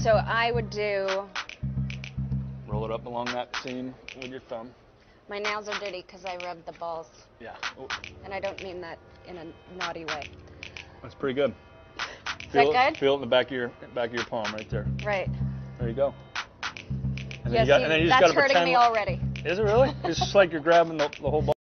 So I would do. Roll it up along that seam with your thumb. My nails are dirty because I rubbed the balls, Yeah. Oh, and I don't mean that in a naughty way. that's pretty good. Is feel that It, good? feel it in the back of your back of your palm right there. Right. There you go. And then you got, you- and then you just that's hurting me already. Is it really? It's just like you're grabbing the, the whole ball.